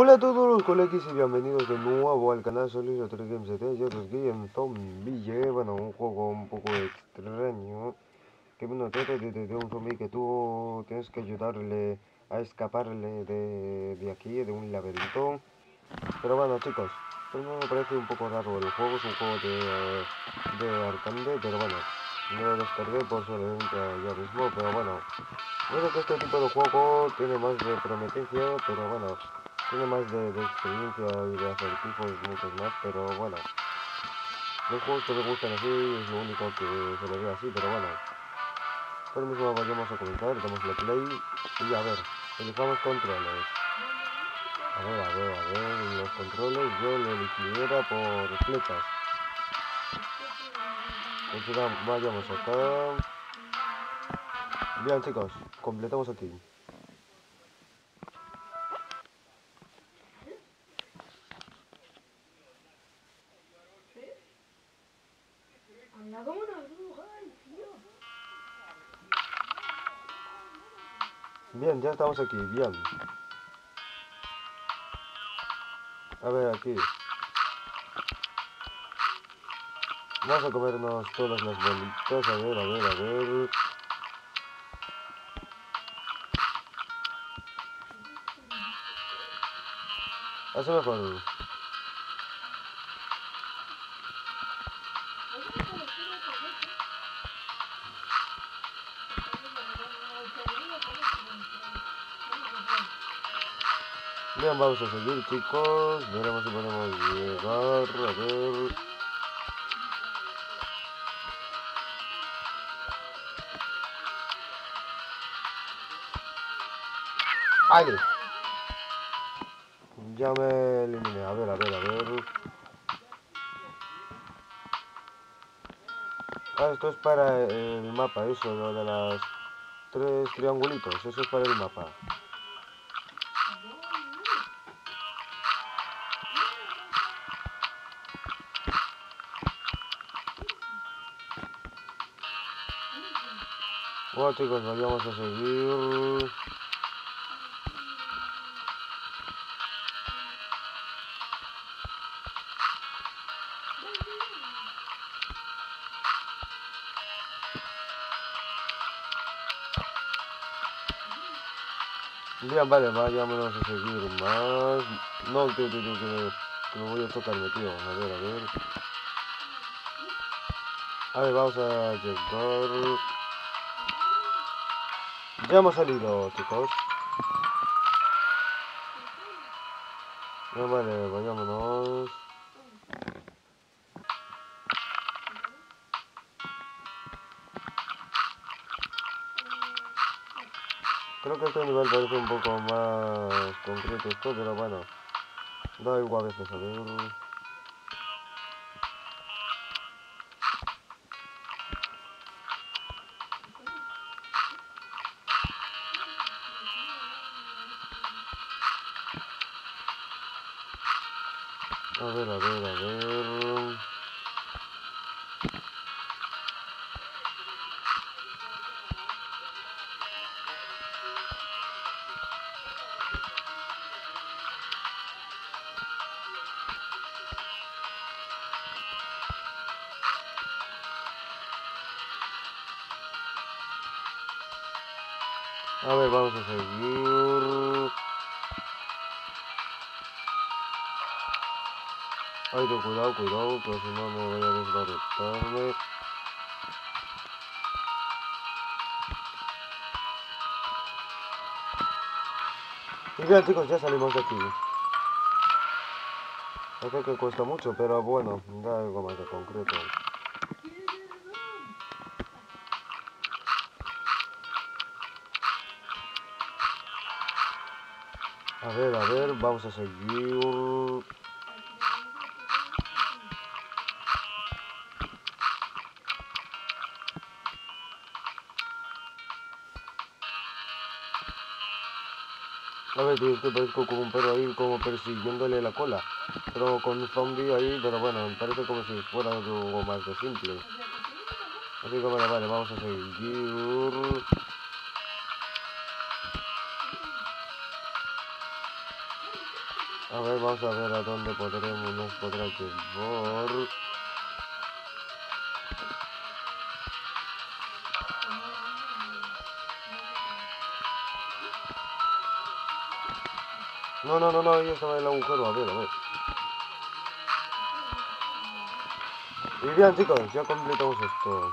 Hola a todos los colegas y bienvenidos de nuevo al canal Solid Games de Yo os guío en Zombie, bueno, un juego un poco extraño que bueno, trata de, de, un zombie que tú tienes que ayudarle a escaparle de, de aquí, de un laberinto. Pero bueno chicos, primero me parece un poco raro el juego, es un juego de, de pero bueno, no lo descargué por solamente yo mismo, pero bueno, creo que este tipo de juego tiene más de prometencia, pero bueno, tiene más de, experiencia y de acertijos y muchos más, pero bueno. Los juegos que me gustan así es lo único que se le ve así, pero bueno. Ahora mismo vayamos a comenzar, damos la play y a ver, elijamos controles. A ver, a ver, a ver, los controles yo lo elegiría por flechas. Entonces vayamos acá. Bien chicos, completamos aquí. Bien, ya estamos aquí, bien. A ver, aquí. Vamos a comernos todas las bolitas, a ver, a ver, a ver. Hace mejor. Bien, vamos a seguir chicos. Veremos si podemos llegar. A ver. ¡Ay! Ya me eliminé. A ver, a ver, a ver. Ah, esto es para el mapa, eso, lo de las tres triangulitos. Eso es para el mapa. Bueno chicos, vayamos a seguir. Bien, vale, vayámonos a seguir más. No, tío, tío, tío, que me, voy a tocarme, tío. A ver, a ver. A ver, vamos a llegar. Ya hemos salido, chicos. Vale, vayámonos. Creo que este nivel parece un poco más concreto esto, pero bueno. Da igual a veces, a ver. A ver, a ver, a ver. A ver, vamos a seguir. Ay, no, cuidado, cuidado, que si no me voy a desbaratarme. Y bien chicos, ya salimos de aquí. Creo que cuesta mucho, pero bueno, da algo más de concreto. A ver, a ver, vamos a seguir. A ver, tío, este parezco como un perro ahí, como persiguiéndole la cola. Pero con un zombie ahí, pero bueno, parece como si fuera algo más de simple. Así que bueno, vale, vamos a seguir. A ver, vamos a ver a dónde podremos, nos podrá llevar. No, no, no, no, ahí estaba el agujero, a ver, a ver. Y bien chicos, ya completamos esto.